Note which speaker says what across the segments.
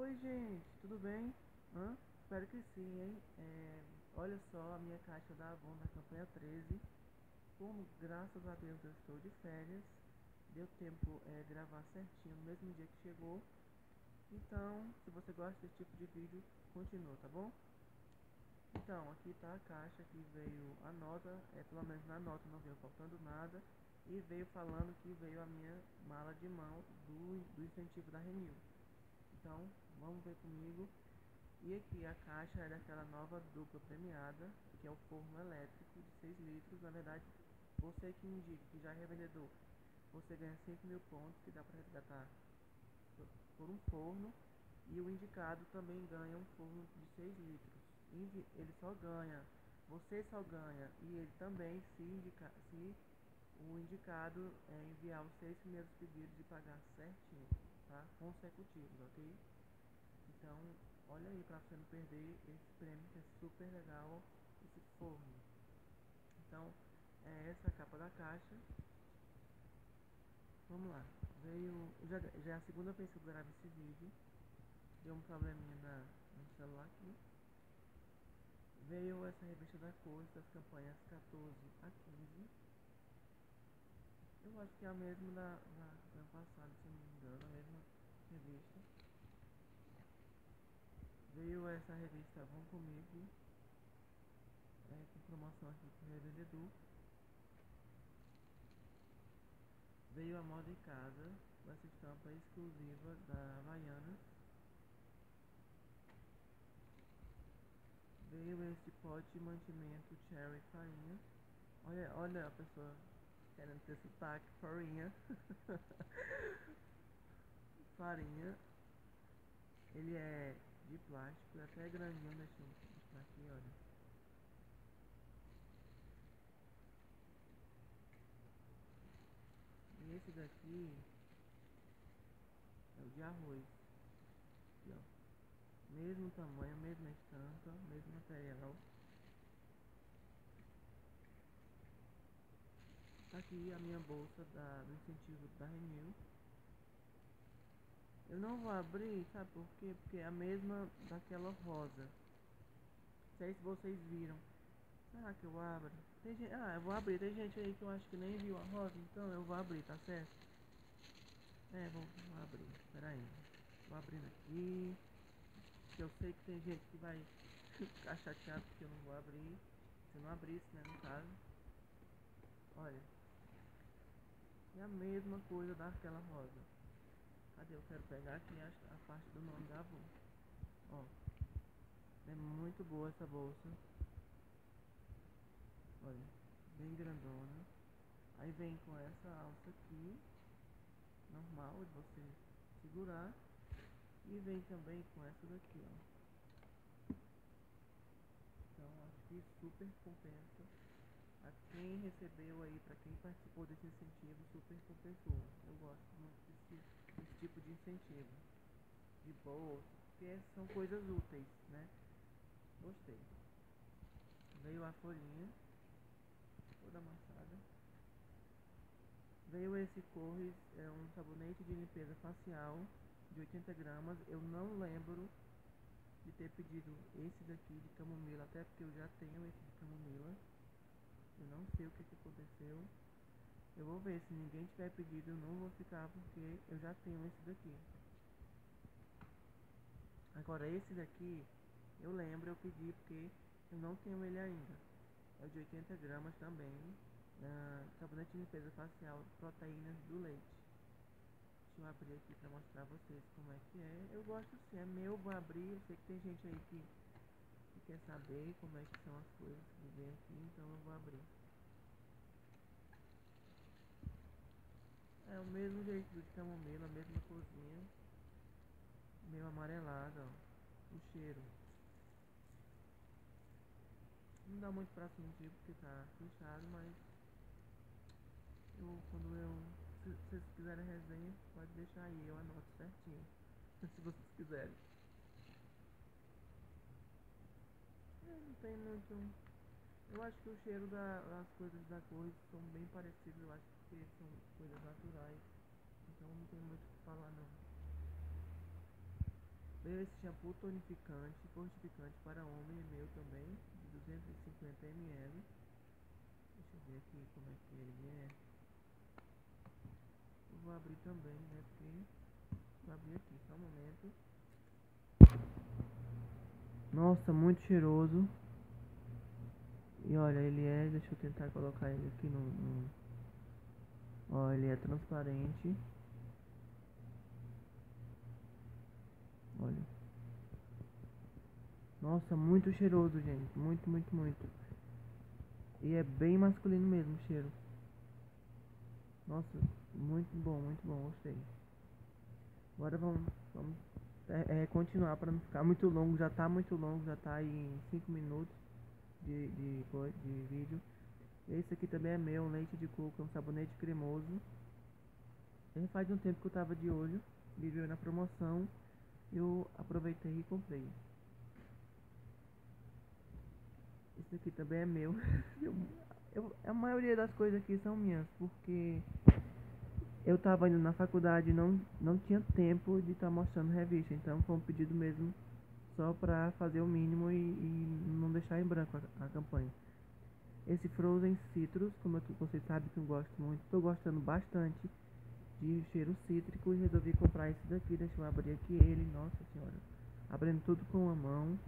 Speaker 1: Oi gente, tudo bem? Hã? Espero que sim, hein? É, olha só a minha caixa da Avon da campanha 13 Como graças a Deus eu estou de férias Deu tempo é, gravar certinho no mesmo dia que chegou Então, se você gosta desse tipo de vídeo, continua, tá bom? Então, aqui tá a caixa que veio a nota é, Pelo menos na nota não veio faltando nada E veio falando que veio a minha mala de mão do, do incentivo da Renew então, vamos ver comigo. E aqui a caixa é daquela nova dupla premiada, que é o forno elétrico de 6 litros. Na verdade, você que indica que já é revendedor, você ganha 5 mil pontos que dá para resgatar por um forno. E o indicado também ganha um forno de 6 litros. Ele só ganha, você só ganha e ele também se, indica, se o indicado é enviar os seis primeiros pedidos e pagar certinho tá? consecutivos, ok? Então, olha aí para você não perder esse prêmio que é super legal, esse forno. Então, é essa a capa da caixa. Vamos lá. Veio, já, já é a segunda vez que eu gravo esse vídeo. Deu um probleminha na, no celular aqui. Veio essa revista da cor das campanhas 14 a 15 eu acho que é a mesma da, da, da passada, se não me engano, a mesma revista. Veio essa revista Vão Comigo, é, com promoção aqui pro revendedor. Veio a moda em casa, com essa estampa exclusiva da Havaianas. Veio esse pote de mantimento Cherry Farinha. Olha, olha a pessoa querendo ter sotaque, farinha. farinha. Ele é de plástico, até grandinho, mostrar aqui, olha. E esse daqui é o de arroz. Aqui, ó. Mesmo tamanho, mesma estampa, mesmo material. Tá aqui a minha bolsa da, do incentivo da Renew. Eu não vou abrir, sabe por quê? Porque é a mesma daquela rosa. Não sei se vocês viram. Será que eu abro? Gente, ah, eu vou abrir. Tem gente aí que eu acho que nem viu a rosa, então eu vou abrir, tá certo? É, vou, vou abrir. Pera aí. Vou abrindo aqui. Que eu sei que tem gente que vai ficar chateado porque eu não vou abrir. Se eu não abrisse, né, no caso. Olha. É a mesma coisa daquela rosa. Cadê? Eu quero pegar aqui a, a parte do nome da avó. Ó. É muito boa essa bolsa. Olha, bem grandona. Aí vem com essa alça aqui, normal de você segurar. E vem também com essa daqui, ó. Então acho que super compensa a quem recebeu aí, para quem participou desse incentivo, super compensou. Eu gosto muito desse, desse tipo de incentivo. De bolsa, porque são coisas úteis, né? Gostei. Veio a folhinha, toda amassada. Veio esse Corres, é um sabonete de limpeza facial de 80 gramas. Eu não lembro de ter pedido esse daqui de camomila, até porque eu já tenho esse de camomila. Eu não sei o que, que aconteceu. Eu vou ver, se ninguém tiver pedido, não vou ficar porque eu já tenho esse daqui. Agora esse daqui, eu lembro, eu pedi porque eu não tenho ele ainda. É de 80 gramas também. Na sabonete de limpeza facial, proteínas do leite. Deixa eu abrir aqui pra mostrar vocês como é que é. Eu gosto sim, é meu, vou abrir. Eu sei que tem gente aí que que quer saber como é que são as coisas que vem aqui, então eu vou abrir. É o mesmo jeito de camomila, a mesma cozinha. Meio amarelado, ó. O cheiro. Não dá muito pra sentir porque tá fechado, mas eu quando eu. Se vocês quiserem resenha, pode deixar aí, eu anoto certinho. se vocês quiserem. Não tem muito. Eu acho que o cheiro da, das coisas da coisa são bem parecidos, eu acho que são coisas naturais. Então não tem muito o que falar não. Veio esse shampoo tonificante, fortificante para homem é meu também, de 250 ml. Deixa eu ver aqui como é que ele é. Eu vou abrir também, né? Porque vou abrir aqui, só um momento. Nossa, muito cheiroso. E olha, ele é, deixa eu tentar colocar ele aqui no, no ó, ele é transparente. Olha. Nossa, muito cheiroso, gente. Muito, muito, muito. E é bem masculino mesmo o cheiro. Nossa, muito bom, muito bom, gostei. Agora vamos, vamos é, é, continuar para não ficar muito longo. Já tá muito longo, já tá aí em 5 minutos de, de, de vídeo. Esse aqui também é meu, leite de coco, um sabonete cremoso. Ele faz um tempo que eu tava de olho, ele veio na promoção, eu aproveitei e comprei. Esse aqui também é meu. Eu, eu, a maioria das coisas aqui são minhas, porque eu tava indo na faculdade e não, não tinha tempo de estar tá mostrando revista, então foi um pedido mesmo só para fazer o mínimo e, e, não deixar em branco a, a, campanha. Esse Frozen Citrus, como eu, vocês sabem que eu gosto muito, estou gostando bastante de cheiro cítrico e resolvi comprar esse daqui. Deixa eu abrir aqui ele, nossa senhora, abrindo tudo com a mão.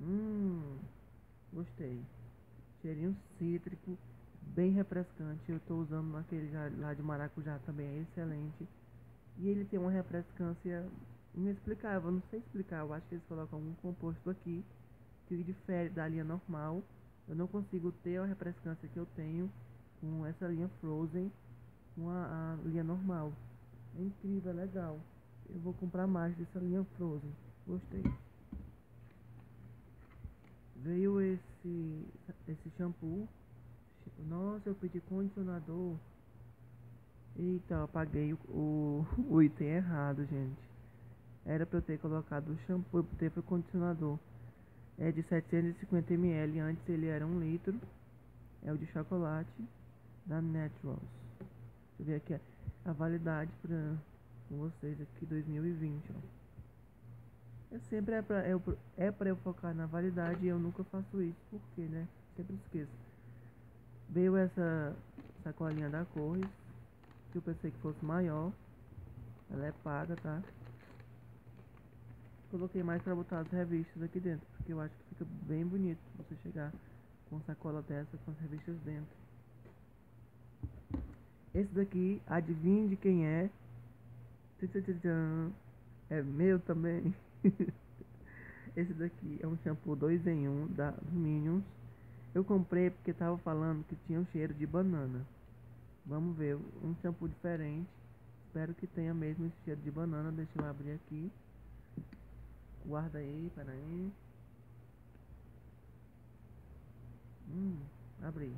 Speaker 1: Hum, gostei. Cheirinho cítrico, bem refrescante. Eu estou usando aquele lá de maracujá também, é excelente. E ele tem uma refrescância inexplicável, não sei explicar. Eu acho que eles colocam algum composto aqui que difere da linha normal. Eu não consigo ter a refrescância que eu tenho com essa linha Frozen com a, a linha normal. É incrível, é legal. Eu vou comprar mais dessa linha Frozen. Gostei. Veio esse, esse shampoo. Nossa, eu pedi condicionador. Eu apaguei o, o, o item errado, gente. Era pra eu ter colocado o shampoo, eu ter o condicionador. É de 750ml, antes ele era um litro. É o de chocolate da Naturals. Deixa eu ver aqui a validade para vocês aqui 2020, ó. Eu sempre é pra, eu, é pra eu focar na validade e eu nunca faço isso, porque, né? Sempre esqueço. Veio essa sacolinha da Corres, que eu pensei que fosse maior. Ela é paga, tá? Coloquei mais pra botar as revistas aqui dentro, porque eu acho que fica bem bonito você chegar com sacola dessa com as revistas dentro. Esse daqui, adivinhe de quem é. É meu também. Esse daqui é um shampoo 2 em 1 um da Minions. Eu comprei porque tava falando que tinha um cheiro de banana. Vamos ver, um shampoo diferente. Espero que tenha mesmo esse cheiro de banana. Deixa eu abrir aqui. Guarda aí, peraí. Hum, abri.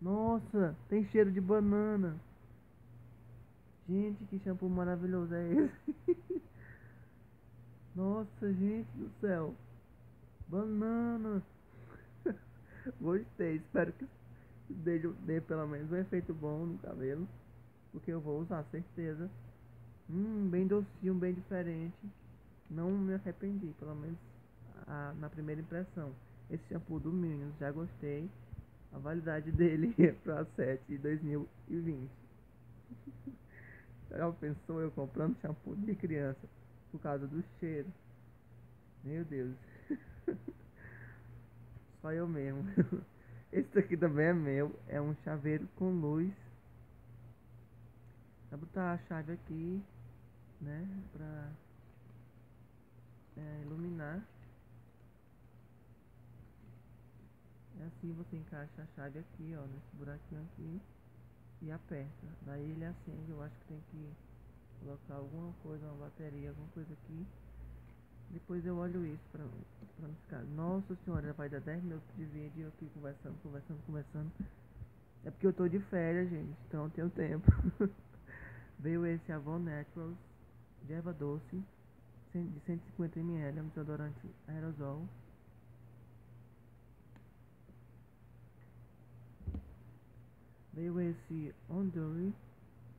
Speaker 1: Nossa, tem cheiro de banana. Gente, que shampoo maravilhoso é esse? Nossa, gente do céu. Banana. Gostei. Espero que dê, dê pelo menos um efeito bom no cabelo. Porque eu vou usar, certeza. Hum, bem docinho, bem diferente. Não me arrependi, pelo menos a, na primeira impressão. Esse shampoo do Minions, já gostei. A validade dele é para 7 de 2020. Já pensou eu comprando shampoo de criança por causa do cheiro? Meu Deus. Só eu mesmo. Esse daqui também é meu. É um chaveiro com luz. Vou botar a chave aqui, né? Pra é, iluminar. E assim você encaixa a chave aqui, ó, nesse buraquinho aqui e aperta. Daí ele acende, eu acho que tem que colocar alguma coisa, uma bateria, alguma coisa aqui. Depois eu olho isso pra não ficar. Nossa senhora, vai dar 10 minutos de vídeo aqui conversando, conversando, conversando. É porque eu tô de férias, gente, então eu tenho tempo. Veio esse Avon Naturals de erva doce de 150ml, é um desodorante aerosol. Veio esse Ondure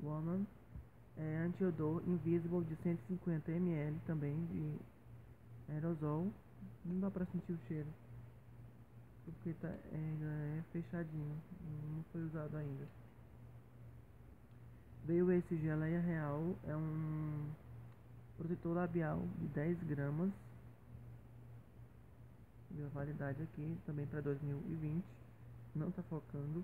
Speaker 1: Woman é, antiodor Invisible de 150 ml também de aerosol. Não dá pra sentir o cheiro porque tá, é, é fechadinho, não foi usado ainda. Veio esse geleia real, é um protetor labial de 10 gramas. Viu a validade aqui, também para 2020. Não tá focando.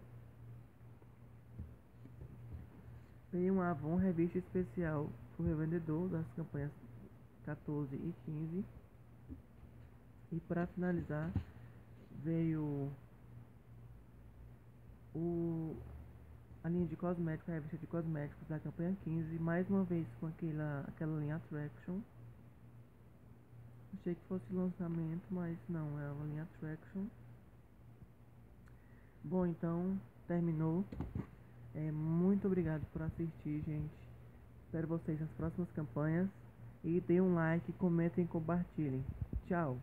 Speaker 1: Veio um Avon revista especial para o revendedor das campanhas 14 e 15. E para finalizar, veio o, a linha de cosméticos, a revista de cosméticos da campanha 15, mais uma vez com aquela, aquela linha Attraction. Achei que fosse lançamento, mas não, é a linha Attraction. Bom, então terminou. É, muito obrigado por assistir, gente. Espero vocês nas próximas campanhas. E deem um like, comentem e compartilhem. Tchau!